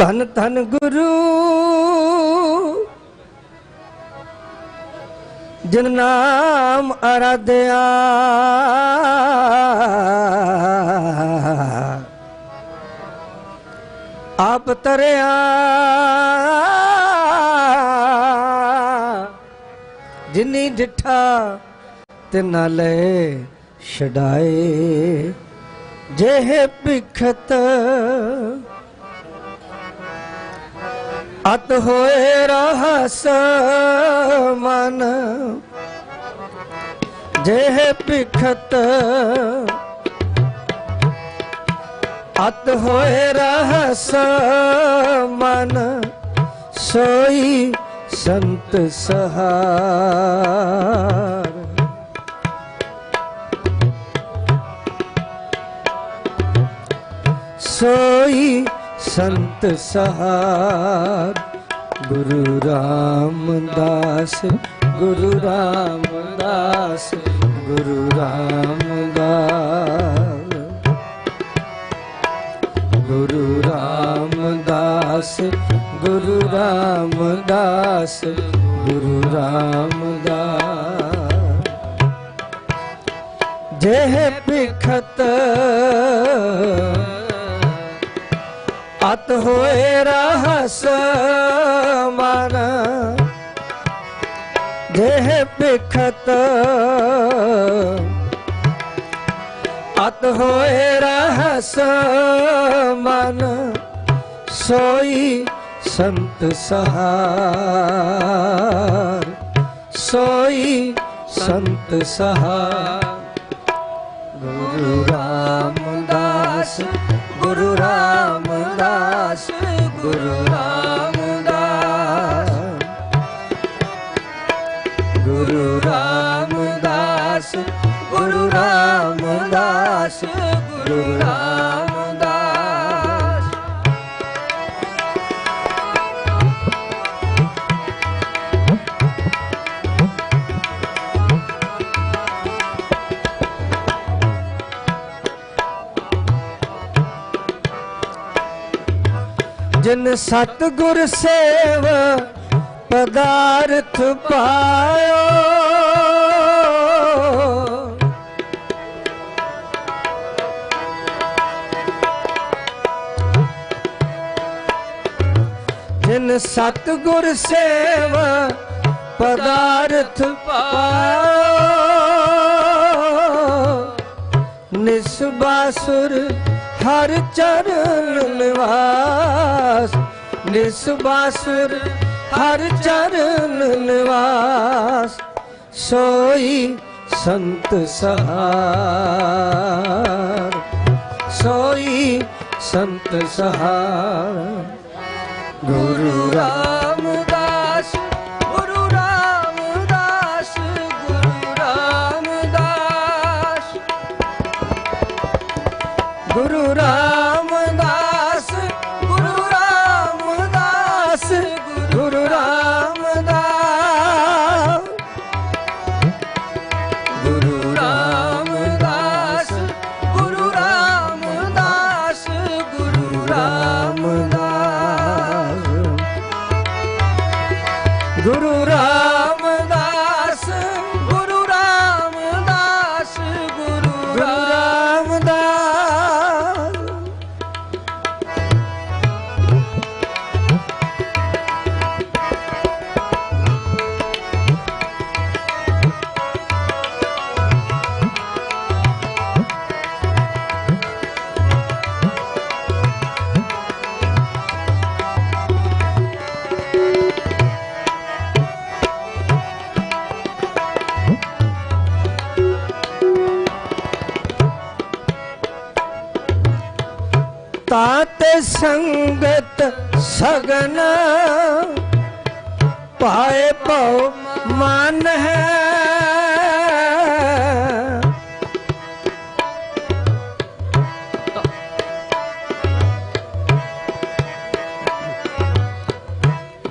ਧੰਨ ਧੰਨ ਗੁਰੂ ਜਿਨ ਨਾਮ ਅਰਾਧਿਆ। ਆਪ ਤਰਿਆ। ਜਿਨੀ ਡਿਠਾ ਤੇ ਨਾਲੇ ਛਡਾਏ। ਜਿਹੇ ਭਿਖਤ ਅਤ ਹੋਏ ਰਹਸ ਮਨ ਜਿਹੇ ਪਿਖਤ ਅਤ ਹੋਏ ਰਹਸ ਮਨ ਸੋਈ ਸੰਤ ਸਹਾਰ। ਸੋਈ ਸੰਤ ਸਹਾਰ, ਗੁਰੂ ਰਾਮਦਾਸ ਗੁਰੂ ਰਾਮਦਾਸ ਗੁਰੂ ਰਾਮਦਾਸ। ਗੁਰੂ ਰਾਮਦਾਸ ਗੁਰੂ ਰਾਮਦਾਸ ਗੁਰੂ ਰਾਮਦਾਸ। ਜਹ ਭਿਖਤ ਅਤ ਹੋਏ ਰਹਸ ਮਨ। ਦੇਹ ਭਿਖਤ। ਅਤ ਹੋਏ ਰਹਸ ਮਨ। ਸੋਈ ਸੰਤ ਸਹਾਰ। ਸੋਈ ਸੰਤ ਸਹਾਰ। ਗੁਰੂ ਰਾਮਦਾਸ, ਗੁਰੂ ਰਾਮ ਰਾਮਦਾਸ ਗੁਰੂ ਰਾਮਦਾਸ ਗੁਰੂ ਰਾਮਦਾਸ ਗੁਰੂ ਰਾਮਦਾਸ ਗੁਰੂ ਰਾਮ ਜਿਨ ਸਤਗੁਰ ਸੇਵ ਪਦਾਰਥ ਪਾਇਓ। ਜਿਨ ਸਤਗੁਰ ਸੇਵ ਪਦਾਰਥ ਪਾਇਓ। ਨਿਸਬਾਸੁਰ ਹਰ ਚਰਨ ਨਿਵਾਸ ਨਿਸਬਾਸੁਰ ਹਰ ਚਰਨ ਨਿਵਾਸ, ਸੋਈ ਸੰਤ ਸਹਾਰ, ਸੋਈ ਸੰਤ ਸਹਾਰ। ਗੁਰੂ ਰਾ ਤਾਤੇ ਸੰਗਤ ਸਗਨ ਪਾਏ ਭਉ ਮਨ ਹੈ।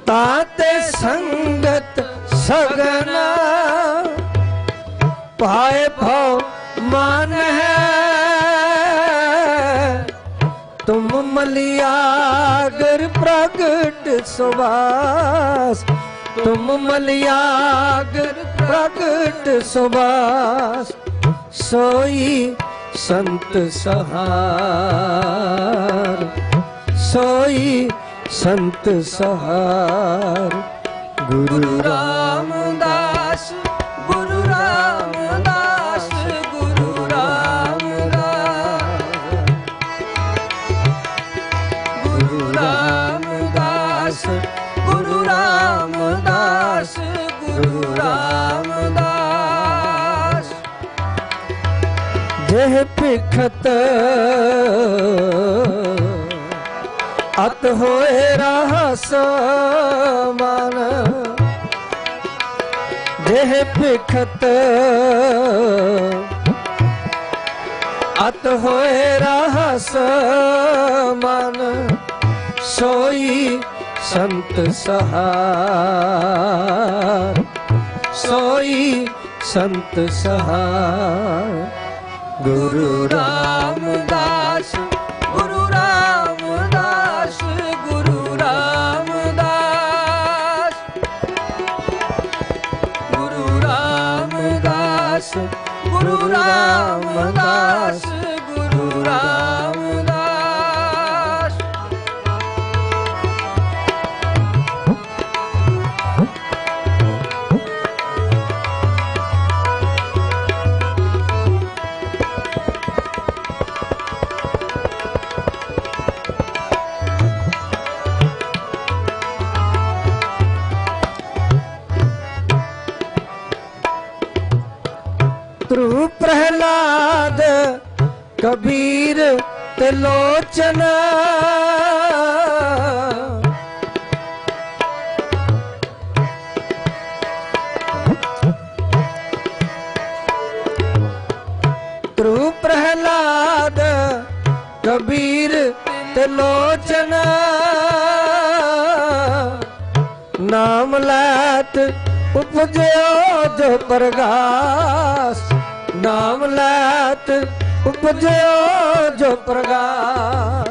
ਤਾਤੇ ਸੰਗਤ ਸਗਨ ਪਾਏ ਮਲਿਆਗਰ ਪ੍ਰਗਟ ਸੁਭਾਸ। ਤੁਮ ਮਲਿਆਗਰ ਪ੍ਰਗਟ ਸੁਭਾਸ। ਸੋਈ ਸੰਤ ਸਹਾਰ। ਸੋਈ ਸੰਤ ਸਹਾਰ। ਗੁਰੂ ਰਾਮਦਾਸ ਗੁਰੂ ਰਾਮਦਾਸ ਗੁਰੂ ਰਾਮਦਾਸ। ਜਿਹ ਭਿਖਤ ਅਤ ਹੋਏ ਰਹਸ ਮਨ ਜਿਹ ਭਿਖਤ ਅਤ ਹੋਏ ਰਹਸ ਮਨ ਸੋਈ ਸੰਤ ਸਹਾਰ, ਸੋਈ ਸੰਤ ਸਹਾਰ। ਗੁਰੂ ਰਾਮਦਾਸ ਗੁਰੂ ਰਾਮਦਾਸ ਗੁਰੂ ਰਾਮਦਾਸ। ਗੁਰੂ ਰਾਮਦਾਸ ਗੁਰੂ ਰਾਮਦਾਸ, ਗੁਰੂ ਰਾਮ ਕਬੀਰ ਤੇ ਲੋਚਨ। ਧਰੂ ਪ੍ਰਹਿਲਾਦ, ਕਬੀਰ ਤੇ ਲੋਚਨਾ। ਨਾਮ ਲੈਤ ਉਪਜਿਓ ਜੋ ਪ੍ਰਗਾਸ। ਨਾਮ ਲੈਤ ਉਪਜਿਓ ਜੋ ਪ੍ਰਗਾਸ।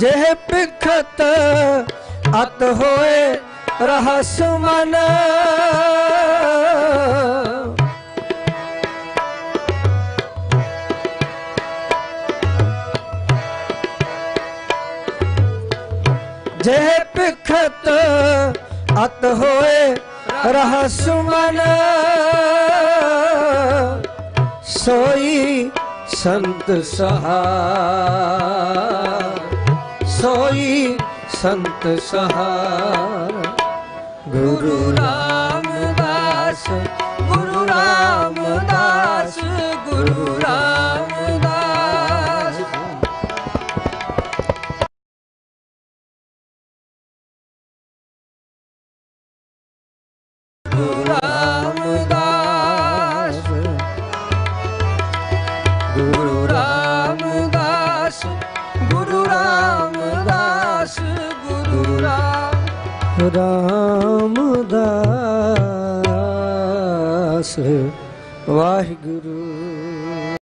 ਜਿਹ ਭਿਖਤ ਅਤ ਹੋਏ ਰਹਸ ਮਨ ਜੇ ਭਿਖਤ ਅਤ ਹੋਏ ਰਹਸ ਮਨ ਸੋਈ ਸੰਤ ਸਹਾਰ ਸੋਈ ਸੰਤ ਸਹਾਰ। ਗੁਰੂ ਰਾਮਦਾਸ ਰਾਮਦਾਸ ਵਾਹਿਗੁਰੂ।